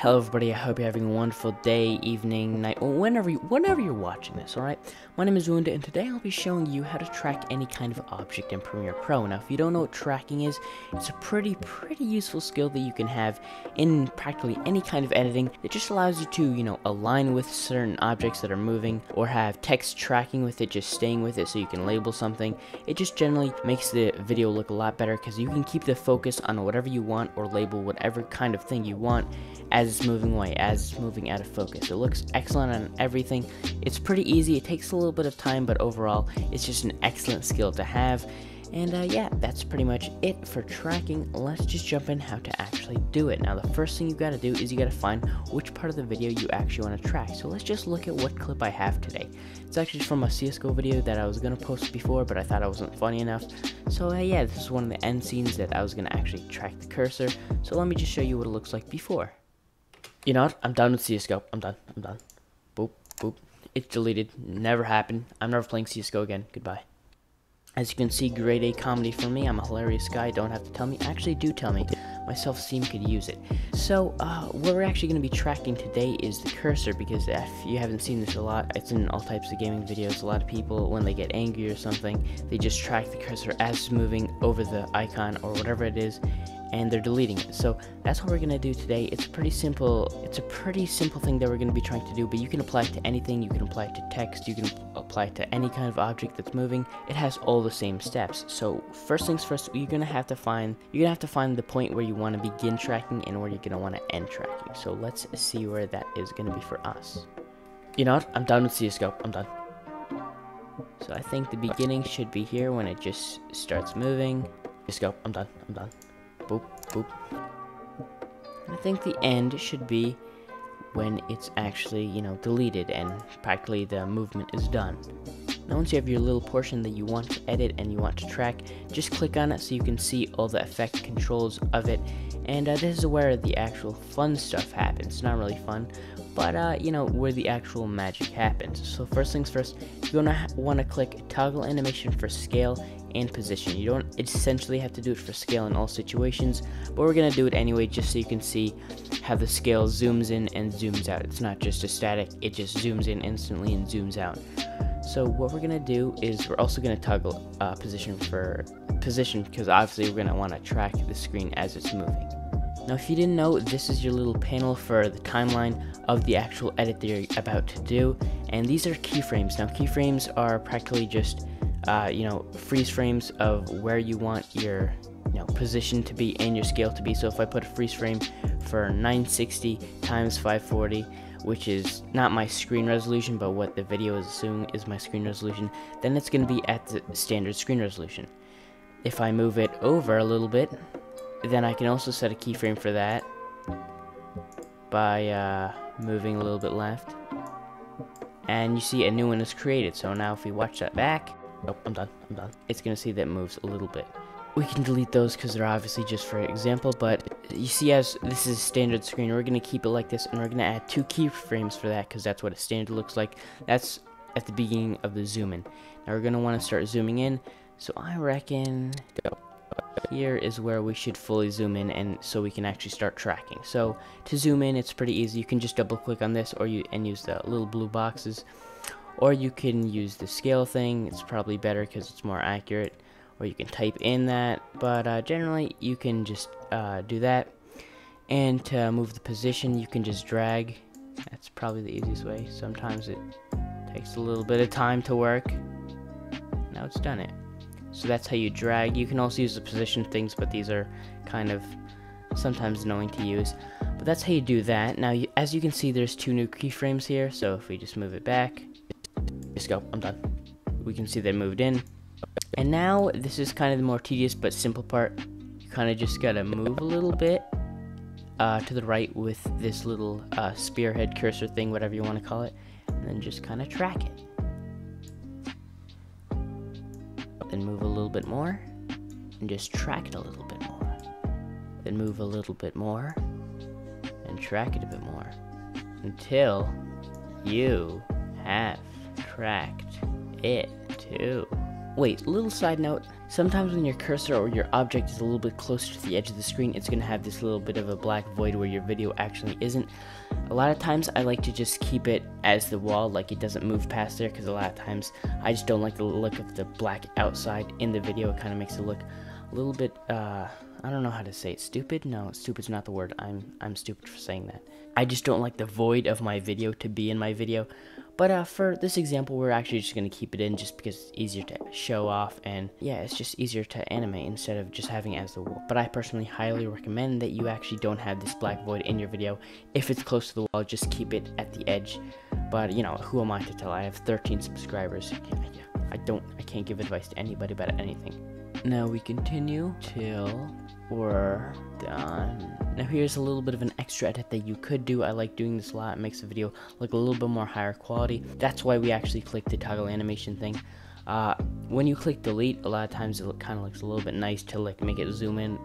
Hello everybody, I hope you're having a wonderful day, evening, night, or whenever, you, whenever you're watching this, alright? My name is Wunda, and today I'll be showing you how to track any kind of object in Premiere Pro. Now, if you don't know what tracking is, it's a pretty, pretty useful skill that you can have in practically any kind of editing. It just allows you to, you know, align with certain objects that are moving, or have text tracking with it, just staying with it so you can label something. It just generally makes the video look a lot better, because you can keep the focus on whatever you want, or label whatever kind of thing you want, as it's moving away, as it's moving out of focus. It looks excellent on everything. It's pretty easy. It takes a little bit of time, but overall, it's just an excellent skill to have. And uh, yeah, that's pretty much it for tracking. Let's just jump in how to actually do it. Now, the first thing you've got to do is you got to find which part of the video you actually want to track. So let's just look at what clip I have today. It's actually from a CSGO video that I was going to post before, but I thought I wasn't funny enough. So uh, yeah, this is one of the end scenes that I was going to actually track the cursor. So let me just show you what it looks like before. You know what? I'm done with CSGO. I'm done. I'm done. Boop, boop. It's deleted. Never happened. I'm never playing CSGO again. Goodbye. As you can see, grade A comedy for me. I'm a hilarious guy. Don't have to tell me. Actually, do tell me. My self-esteem could use it. So, uh, what we're actually going to be tracking today is the cursor, because if you haven't seen this a lot, it's in all types of gaming videos. A lot of people, when they get angry or something, they just track the cursor as it's moving over the icon or whatever it is, and they're deleting it. So that's what we're gonna do today. It's pretty simple. It's a pretty simple thing that we're gonna be trying to do, but you can apply it to anything. You can apply it to text. You can apply it to any kind of object that's moving. It has all the same steps. So first things first, you're gonna have to find you're gonna have to find the point where you want to begin tracking and where you're gonna want to end tracking. So let's see where that is gonna be for us. You know what? I'm done with CSGO. I'm done. So I think the beginning should be here when it just starts moving. CSGO. I'm done. I'm done boop, boop. I think the end should be when it's actually, you know, deleted and practically the movement is done. Now once you have your little portion that you want to edit and you want to track, just click on it so you can see all the effect controls of it. And uh, this is where the actual fun stuff happens. Not really fun, but uh, you know, where the actual magic happens. So first things first, you're gonna want to click toggle animation for scale and position. You don't essentially have to do it for scale in all situations, but we're to do it anyway just so you can see how the scale zooms in and zooms out. It's not just a static, it just zooms in instantly and zooms out. So what we're to do is we're also to toggle uh, position for position because obviously we're want to track the screen as it's moving. Now if you didn't know, this is your little panel for the timeline of the actual edit that you're about to do, and these are keyframes. Now keyframes are practically just uh, you know, freeze frames of where you want your, you know, position to be and your scale to be. So if I put a freeze frame for 960 times 540, which is not my screen resolution, but what the video is assuming is my screen resolution, then it's going to be at the standard screen resolution. If I move it over a little bit, then I can also set a keyframe for that by uh, moving a little bit left. And you see a new one is created. So now if we watch that back, Nope, I'm done. I'm done. It's gonna see that moves a little bit. We can delete those because they're obviously just for example, but you see as this is a standard screen, we're gonna keep it like this, and we're gonna add two keyframes for that because that's what a standard looks like. That's at the beginning of the zoom in. Now we're gonna want to start zooming in, so I reckon here is where we should fully zoom in and so we can actually start tracking. So to zoom in, it's pretty easy. You can just double click on this or you and use the little blue boxes or you can use the scale thing it's probably better because it's more accurate. Or you can type in that but uh, generally you can just uh, do that. And to move the position you can just drag. That's probably the easiest way. Sometimes it takes a little bit of time to work. Now it's done it. So that's how you drag. You can also use the position things but these are kind of sometimes annoying to use. But that's how you do that. Now as you can see there's two new keyframes here. So if we just move it back just go. I'm done. We can see they moved in. And now, this is kind of the more tedious but simple part. You kind of just gotta move a little bit uh, to the right with this little uh, spearhead cursor thing, whatever you want to call it. And then just kind of track it. Then move a little bit more. And just track it a little bit more. Then move a little bit more. And track it a bit more. Until you have tracked it too. Wait, little side note. sometimes when your cursor or your object is a little bit closer to the edge of the screen, it's going to have this little bit of a black void where your video actually isn't. A lot of times I like to just keep it as the wall, like it doesn't move past there, because a lot of times I just don't like the look of the black outside in the video. It kind of makes it look a little bit, uh, I don't know how to say it. Stupid? No, stupid's not the word. I'm, I'm stupid for saying that. I just don't like the void of my video to be in my video. But uh, for this example, we're actually just going to keep it in just because it's easier to show off. And yeah, it's just easier to animate instead of just having it as the wall. But I personally highly recommend that you actually don't have this black void in your video. If it's close to the wall, just keep it at the edge. But, you know, who am I to tell? I have 13 subscribers. I don't, I can't give advice to anybody about anything. Now we continue till we're done. Now here's a little bit of an extra edit that you could do. I like doing this a lot. It makes the video look a little bit more higher quality. That's why we actually click the toggle animation thing. Uh, when you click delete, a lot of times it kind of looks a little bit nice to like make it zoom in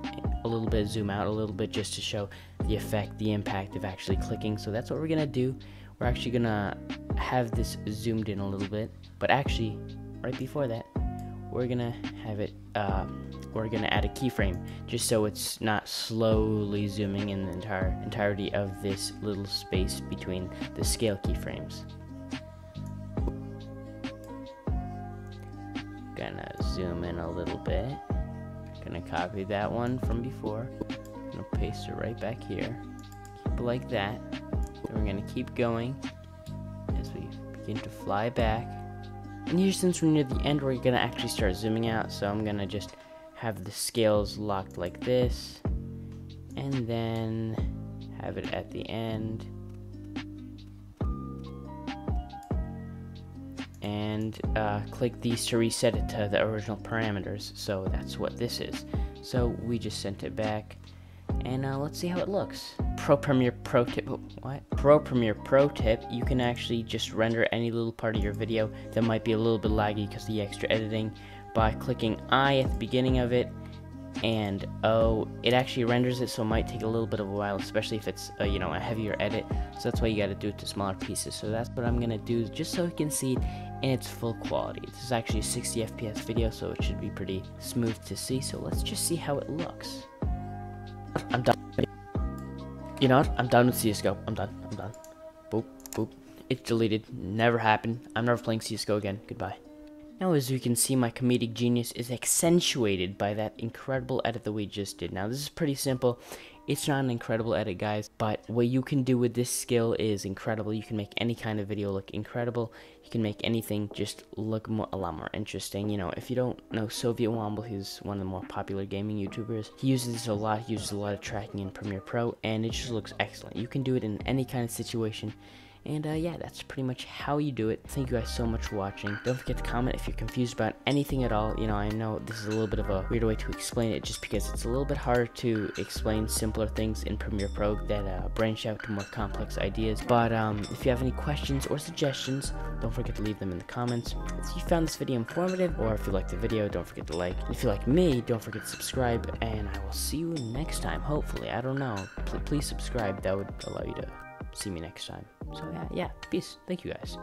a little bit, zoom out a little bit just to show the effect, the impact of actually clicking. So that's what we're gonna do. We're actually gonna have this zoomed in a little bit, but actually, right before that, we're gonna have it uh, we're gonna add a keyframe just so it's not slowly zooming in the entire entirety of this little space between the scale keyframes. Gonna zoom in a little bit. Gonna copy that one from before. Gonna paste it right back here. Keep it like that. And we're gonna keep going as we begin to fly back here, since we're near the end, we're gonna actually start zooming out. So I'm gonna just have the scales locked like this, and then have it at the end. And uh, click these to reset it to the original parameters. So that's what this is. So we just sent it back. And uh, let's see how it looks. Pro Premiere Pro tip, what? Pro Premiere Pro tip, you can actually just render any little part of your video that might be a little bit laggy because the extra editing by clicking I at the beginning of it and O. It actually renders it, so it might take a little bit of a while, especially if it's a, you know a heavier edit. So that's why you got to do it to smaller pieces. So that's what I'm gonna do, just so you can see it in its full quality. This is actually a 60 FPS video, so it should be pretty smooth to see. So let's just see how it looks. I'm done. You know what? I'm done with CSGO. I'm done. I'm done. Boop, boop. It's deleted. Never happened. I'm never playing CSGO again. Goodbye. Now, as you can see, my comedic genius is accentuated by that incredible edit that we just did. Now, this is pretty simple. It's not an incredible edit, guys, but what you can do with this skill is incredible. You can make any kind of video look incredible. You can make anything just look more, a lot more interesting. You know, if you don't know Soviet Womble, he's one of the more popular gaming YouTubers. He uses this a lot. He uses a lot of tracking in Premiere Pro, and it just looks excellent. You can do it in any kind of situation. And uh, yeah, that's pretty much how you do it. Thank you guys so much for watching. Don't forget to comment if you're confused about anything at all. You know, I know this is a little bit of a weird way to explain it just because it's a little bit harder to explain simpler things in Premiere Pro that uh, branch out to more complex ideas. But um, if you have any questions or suggestions, don't forget to leave them in the comments. If you found this video informative or if you liked the video, don't forget to like. If you like me, don't forget to subscribe and I will see you next time, hopefully. I don't know. P please subscribe. That would allow you to see me next time. So yeah, yeah, peace. Thank you guys.